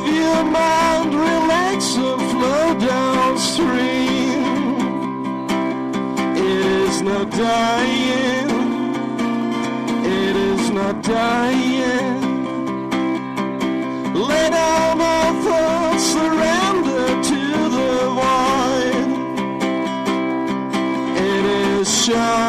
your mind relax and flow downstream. It is not dying. It is not dying. Down all thoughts, surrender to the void. It is shining.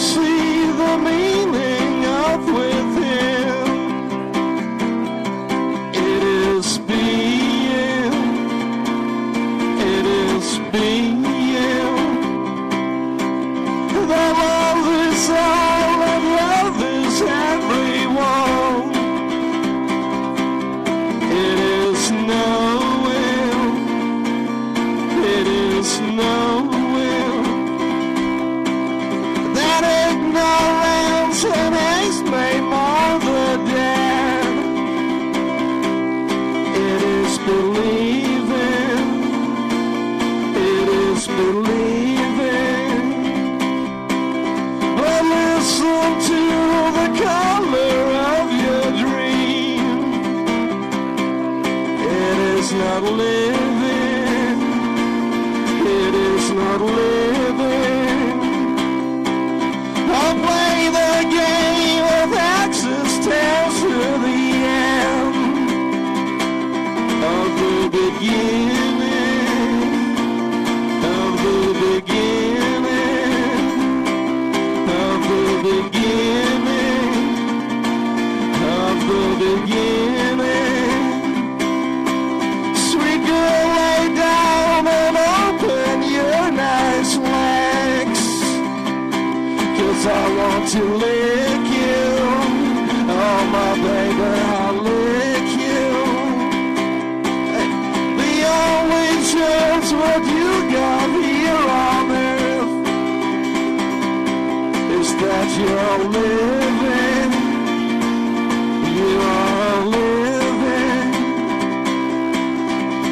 See the meaning of within. It is being. It is being. That love is all and love is everyone. It is knowing. Believing. But listen to the color of your dream. It is not living. It is not living. I'll play the game of tells to the end of the beginning. Beginning. Of the beginning. Of the beginning. Sweet girl, lay down and open your nice legs. Cause I want to lick you. Oh, my baby, I'll lick you. The only chance what you're living. You are living.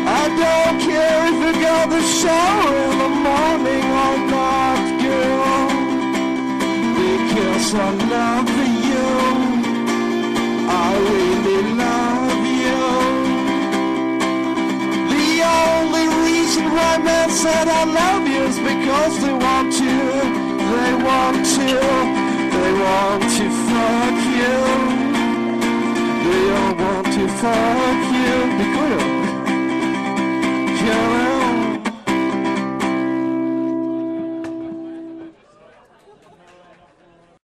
I don't care if you got the shower in the morning or not, girl. Because I love you. I really love you. The only reason why men said I love you is because they want to they want to, they want to fuck you. They all want to fuck you. Be clear.